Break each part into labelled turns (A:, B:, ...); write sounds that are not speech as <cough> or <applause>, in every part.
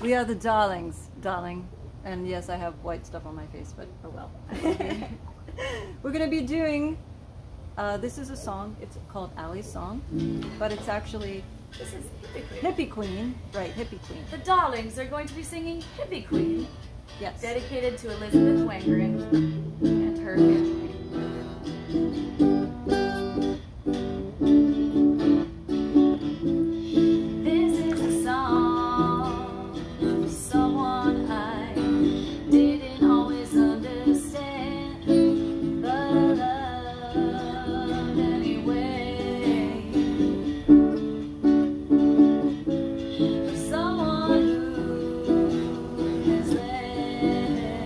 A: We are the Dahlings, darling. And yes, I have white stuff on my face, but oh well. <laughs> We're going to be doing, uh, this is a song, it's called Ali's Song, but it's actually
B: this is Hippie Queen.
A: Hippie Queen, right, Hippie Queen.
B: The Dahlings are going to be singing Hippie Queen.
A: Yes.
B: Dedicated to Elizabeth Wrengryn and her family.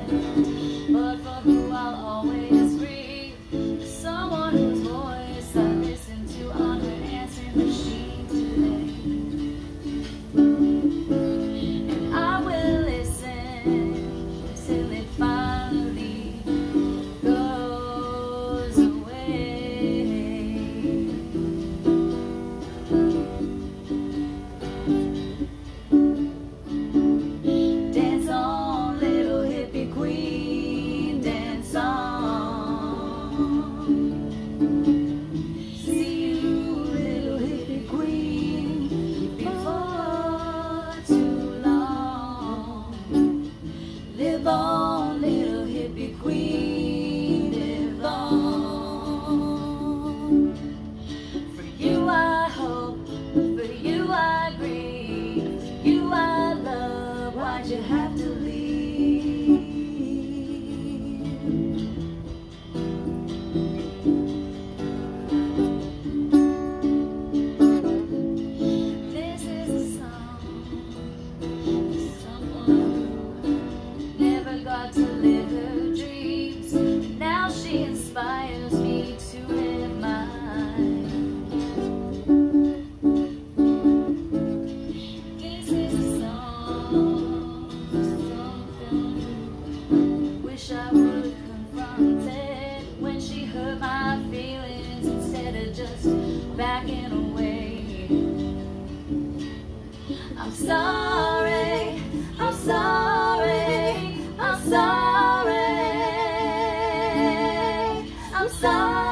B: Thank you. you have to leave. wish I would confront it when she hurt my feelings instead of just backing away. I'm sorry, I'm sorry, I'm sorry, I'm sorry.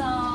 A: 있어.